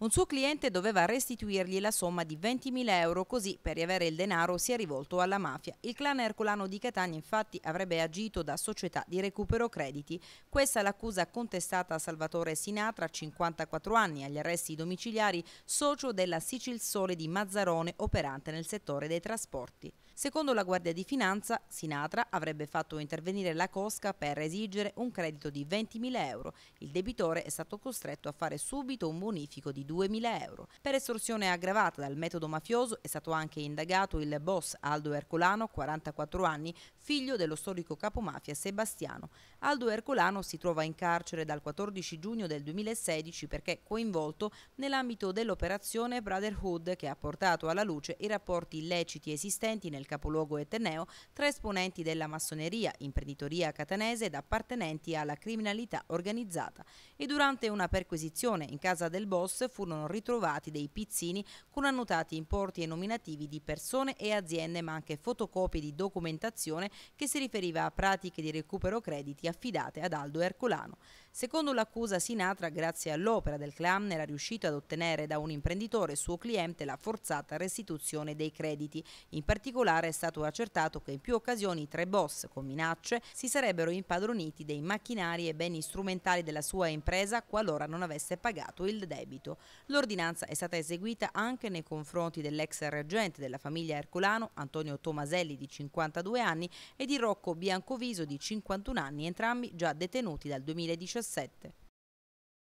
Un suo cliente doveva restituirgli la somma di 20.000 euro, così per riavere il denaro si è rivolto alla mafia. Il clan ercolano di Catania infatti avrebbe agito da società di recupero crediti. Questa è l'accusa contestata a Salvatore Sinatra, 54 anni, agli arresti domiciliari, socio della Sicil Sole di Mazzarone, operante nel settore dei trasporti. Secondo la Guardia di Finanza, Sinatra avrebbe fatto intervenire la Cosca per esigere un credito di 20.000 euro. Il debitore è stato costretto a fare subito un bonifico di 2.000 euro. Per estorsione aggravata dal metodo mafioso è stato anche indagato il boss Aldo Ercolano, 44 anni, figlio dello storico capomafia Sebastiano. Aldo Ercolano si trova in carcere dal 14 giugno del 2016 perché coinvolto nell'ambito dell'operazione Brotherhood che ha portato alla luce i rapporti illeciti esistenti nel capoluogo etneo tra esponenti della massoneria, imprenditoria catanese ed appartenenti alla criminalità organizzata. E durante una perquisizione in casa del boss furono ritrovati dei pizzini con annotati importi e nominativi di persone e aziende, ma anche fotocopie di documentazione che si riferiva a pratiche di recupero crediti affidate ad Aldo Ercolano. Secondo l'accusa, Sinatra, grazie all'opera del clan, era riuscito ad ottenere da un imprenditore suo cliente la forzata restituzione dei crediti. In particolare è stato accertato che in più occasioni tre boss, con minacce, si sarebbero impadroniti dei macchinari e beni strumentali della sua impresa qualora non avesse pagato il debito. L'ordinanza è stata eseguita anche nei confronti dell'ex reggente della famiglia Ercolano, Antonio Tomaselli di 52 anni e di Rocco Biancoviso di 51 anni, entrambi già detenuti dal 2017.